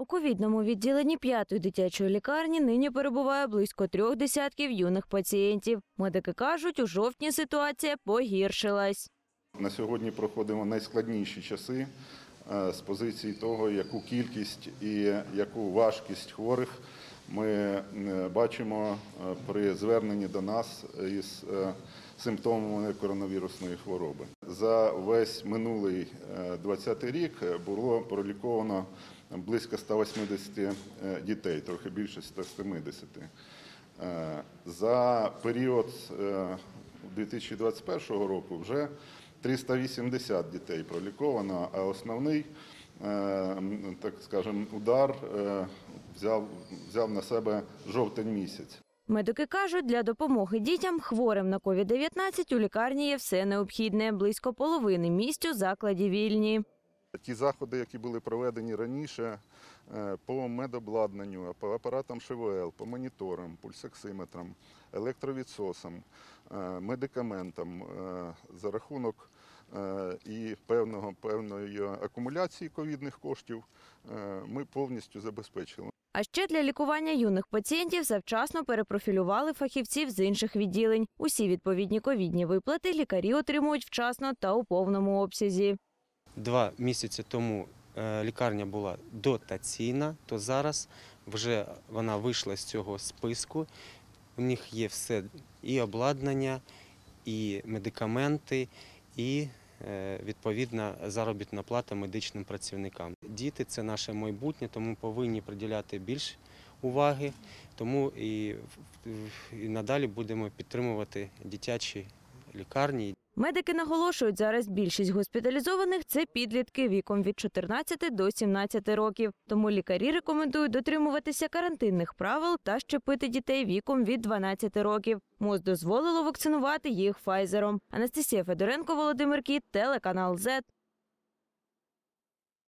У ковідному відділенні п'ятої дитячої лікарні нині перебуває близько трьох десятків юних пацієнтів. Медики кажуть, у жовтні ситуація погіршилась. На сьогодні проходимо найскладніші часи е, з позиції того, яку кількість і яку важкість хворих ми е, бачимо е, при зверненні до нас із е, симптомами коронавірусної хвороби. За весь минулий 2020 рік було проліковано близько 180 е, дітей, трохи більше 170. Е, За період е, 2021 року вже 380 дітей проліковано, а основний, так скажемо, удар взяв, взяв на себе жовтень місяць. Медики кажуть, для допомоги дітям хворим на COVID-19 у лікарні є все необхідне. Близько половини місць у закладі вільні. Ті заходи, які були проведені раніше е, по медобладнанню, по апаратам ШВЛ, по моніторам, пульсоксиметрам, електровідсосам, е, медикаментам е, за рахунок і певного, певної акумуляції ковідних коштів ми повністю забезпечили. А ще для лікування юних пацієнтів завчасно перепрофілювали фахівців з інших відділень. Усі відповідні ковідні виплати лікарі отримують вчасно та у повному обсязі. Два місяці тому е, лікарня була дотаційна, то зараз вже вона вийшла з цього списку. У них є все і обладнання, і медикаменти, і відповідна заробітна плата медичним працівникам. Діти це наше майбутнє, тому повинні приділяти більш уваги. Тому і, і надалі будемо підтримувати дитячі лікарні. Медики наголошують, зараз більшість госпіталізованих це підлітки віком від 14 до 17 років. Тому лікарі рекомендують дотримуватися карантинних правил та щепити дітей віком від 12 років. МОЗ дозволило вакцинувати їх Файзером. Анастасія Федоренко, Володимир Кіт, телеканал ЗЕТ.